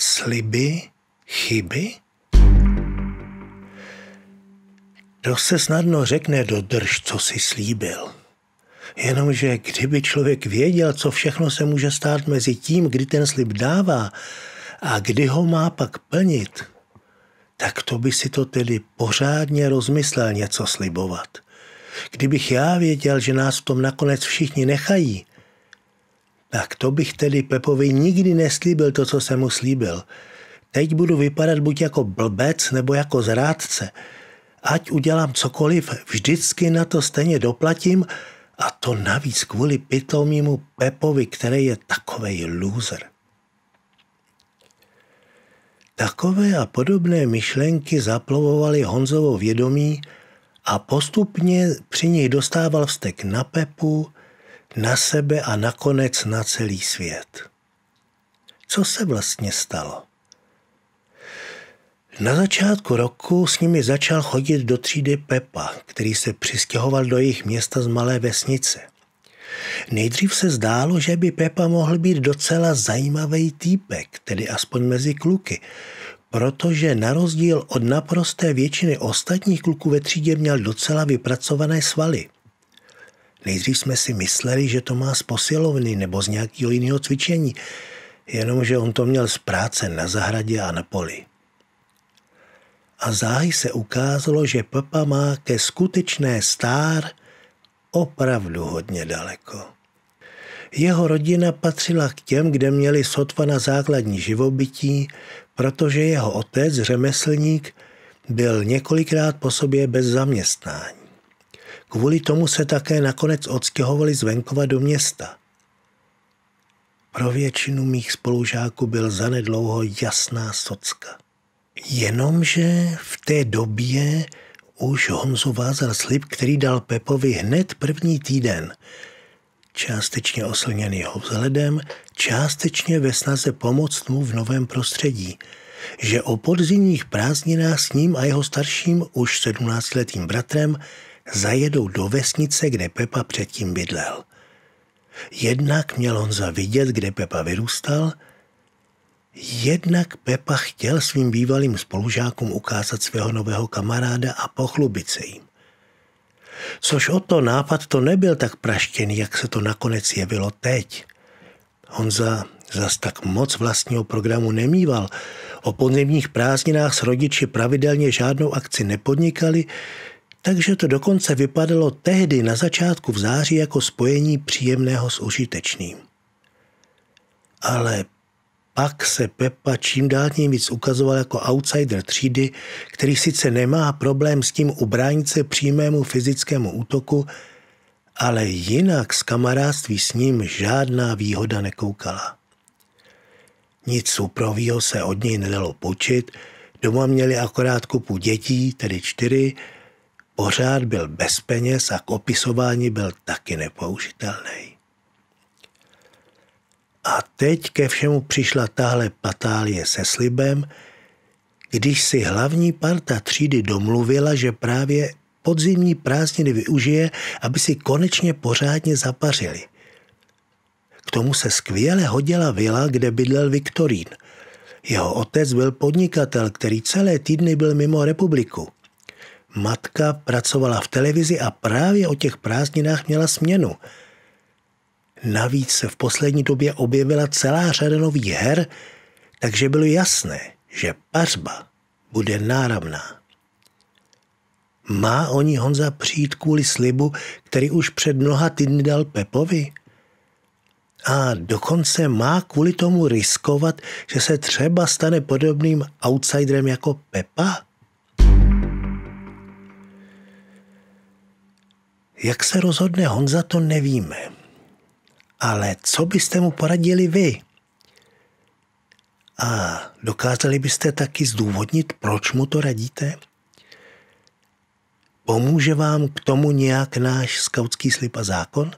Sliby? Chyby? To se snadno řekne, dodrž, co si slíbil. Jenomže kdyby člověk věděl, co všechno se může stát mezi tím, kdy ten slib dává a kdy ho má pak plnit, tak to by si to tedy pořádně rozmyslel něco slibovat. Kdybych já věděl, že nás v tom nakonec všichni nechají, tak to bych tedy Pepovi nikdy neslíbil to, co jsem mu slíbil. Teď budu vypadat buď jako blbec nebo jako zrádce. Ať udělám cokoliv, vždycky na to stejně doplatím a to navíc kvůli pitomímu Pepovi, který je takovej loser. Takové a podobné myšlenky zaplovovaly Honzovo vědomí a postupně při nich dostával vztek na Pepu, na sebe a nakonec na celý svět. Co se vlastně stalo? Na začátku roku s nimi začal chodit do třídy Pepa, který se přistěhoval do jejich města z malé vesnice. Nejdřív se zdálo, že by Pepa mohl být docela zajímavý týpek, tedy aspoň mezi kluky, protože na rozdíl od naprosté většiny ostatních kluků ve třídě měl docela vypracované svaly. Nejdřív jsme si mysleli, že to má z posilovny nebo z nějakého jiného cvičení, jenomže on to měl z práce na zahradě a na poli. A záhy se ukázalo, že Pepa má ke skutečné star opravdu hodně daleko. Jeho rodina patřila k těm, kde měli sotva na základní živobytí, protože jeho otec, řemeslník, byl několikrát po sobě bez zaměstnání. Kvůli tomu se také nakonec odstěhovali z venkova do města. Pro většinu mých spolužáků byl zanedlouho jasná socka. Jenomže v té době už Honzu vázal slib, který dal Pepovi hned první týden. Částečně oslněný jeho vzhledem, částečně ve snaze pomoct mu v novém prostředí. Že o podzimních prázdninách s ním a jeho starším, už 17-letým bratrem, zajedou do vesnice, kde Pepa předtím bydlel. Jednak měl Honza vidět, kde Pepa vyrůstal, jednak Pepa chtěl svým bývalým spolužákům ukázat svého nového kamaráda a pochlubit se jim. Což o to nápad to nebyl tak praštěný, jak se to nakonec jevilo teď. Honza zas tak moc vlastního programu nemýval. O podzimních prázdninách s rodiči pravidelně žádnou akci nepodnikali, takže to dokonce vypadalo tehdy na začátku v září jako spojení příjemného s užitečným. Ale pak se Pepa čím dál tím víc ukazoval jako outsider třídy, který sice nemá problém s tím ubránit se přímému fyzickému útoku, ale jinak z kamarádství s ním žádná výhoda nekoukala. Nic suprovýho se od něj nedalo počit, doma měli akorát kupu dětí, tedy čtyři, pořád byl bez peněz a k opisování byl taky nepoužitelný. A teď ke všemu přišla tahle patálie se slibem, když si hlavní parta třídy domluvila, že právě podzimní prázdniny využije, aby si konečně pořádně zapařili. K tomu se skvěle hodila vila, kde bydlel Viktorín. Jeho otec byl podnikatel, který celé týdny byl mimo republiku. Matka pracovala v televizi a právě o těch prázdninách měla směnu. Navíc se v poslední době objevila celá řada nových her, takže bylo jasné, že pařba bude náramná. Má o ní Honza přijít kvůli slibu, který už před mnoha týdny dal Pepovi? A dokonce má kvůli tomu riskovat, že se třeba stane podobným outsiderem jako Pepa? Jak se rozhodne Honza, to nevíme. Ale co byste mu poradili vy? A dokázali byste taky zdůvodnit, proč mu to radíte? Pomůže vám k tomu nějak náš skautský slib a zákon?